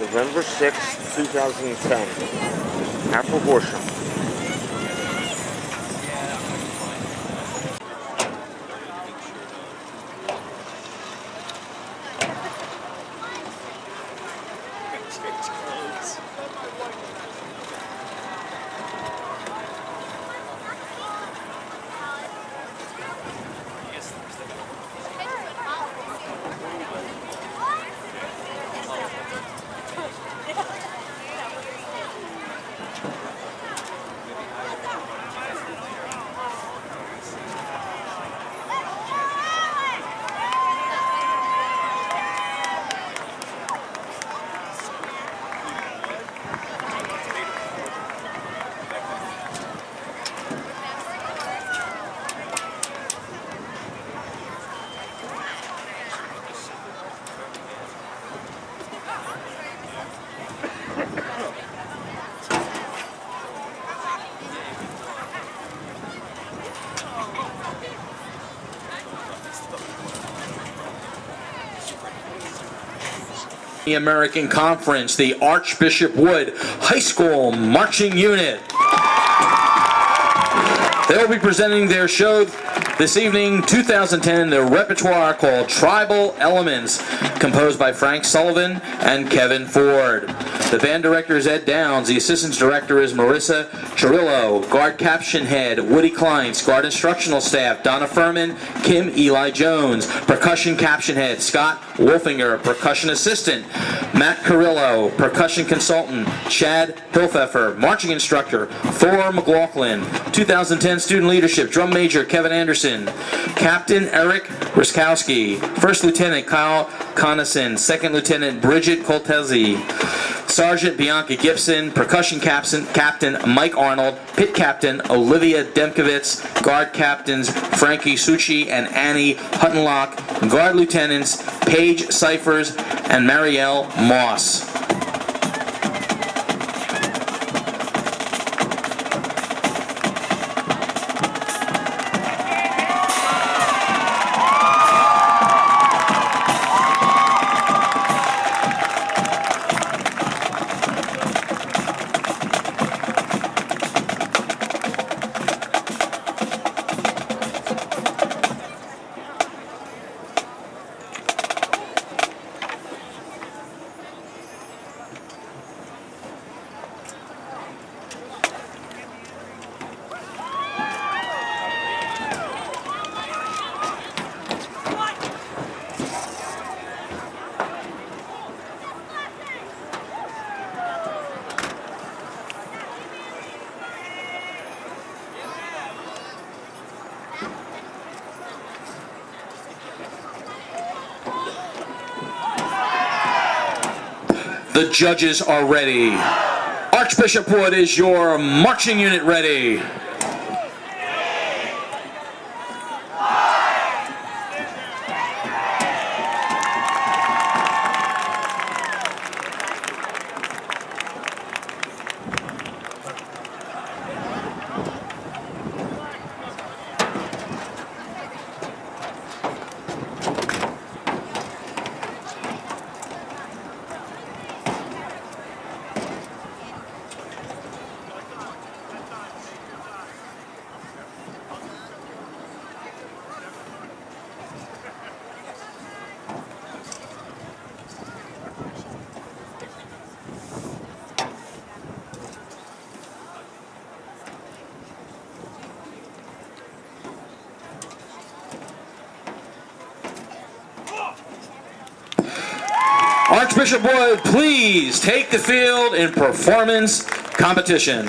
November 6, 2010. Apple Horsham. The American Conference, the Archbishop Wood High School Marching Unit. They'll be presenting their show this evening, 2010, their repertoire called Tribal Elements, composed by Frank Sullivan and Kevin Ford. The band director is Ed Downs. The assistant director is Marissa Chirillo. Guard caption head Woody Kleins. Guard instructional staff Donna Furman, Kim Eli Jones. Percussion caption head Scott Wolfinger. Percussion assistant Matt Carrillo. Percussion consultant Chad Hilfeffer. Marching instructor Thor McLaughlin. 2010 student leadership drum major Kevin Anderson. Captain Eric Ruskowski. First lieutenant Kyle Conason. Second lieutenant Bridget Coltezi. Sergeant Bianca Gibson, percussion captain, captain Mike Arnold, pit captain Olivia Demkovitz, guard captains Frankie Succi and Annie Huttenlock, guard lieutenants Paige Cyphers and Marielle Moss. The judges are ready. Archbishop Wood is your marching unit ready. Archbishop Wood, please take the field in performance competition.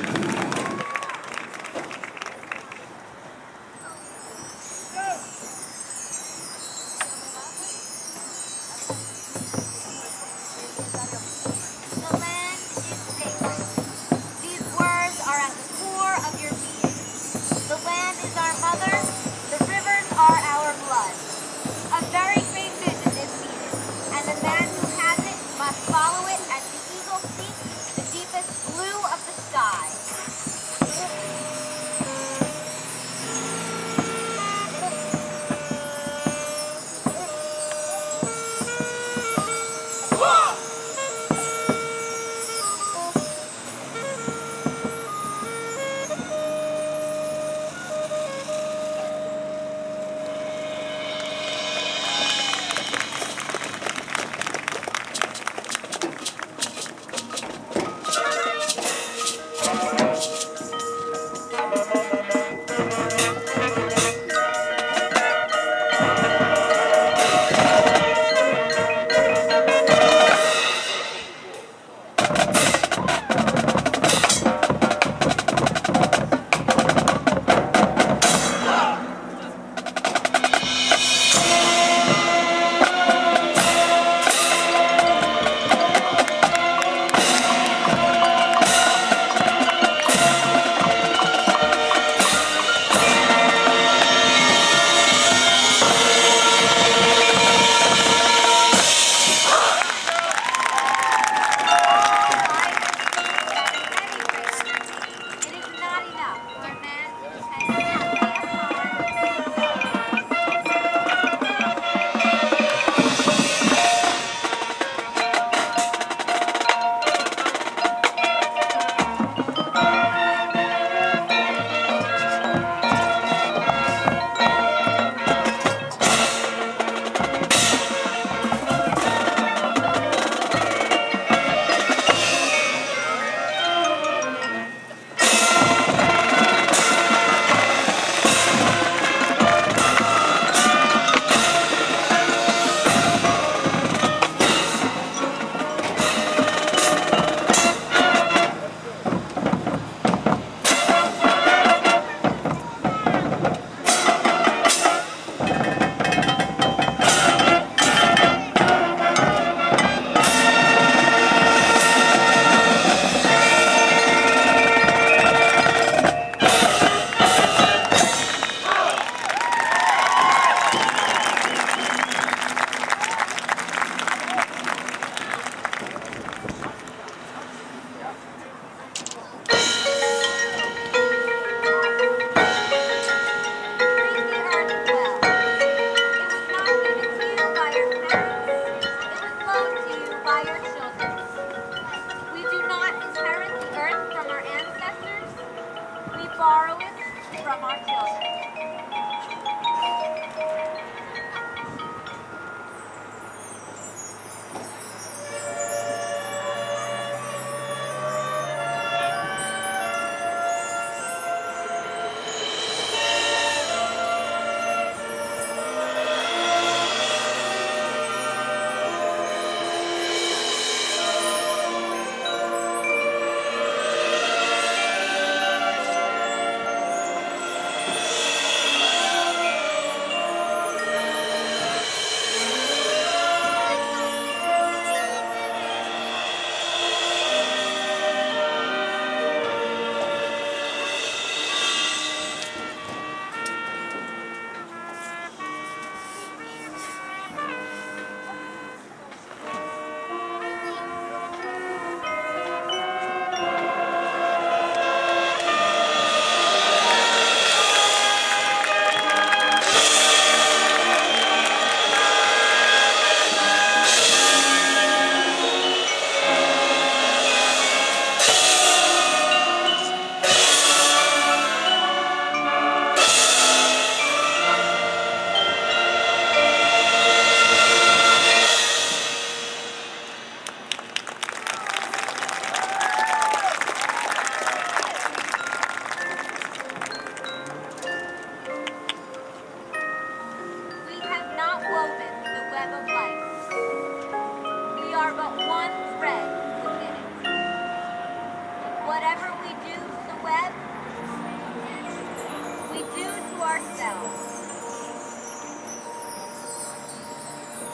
ourselves.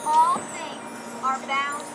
All things are bound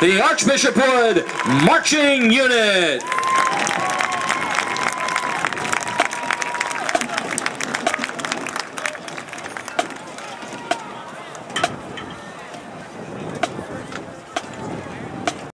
the Archbishop Wood Marching Unit.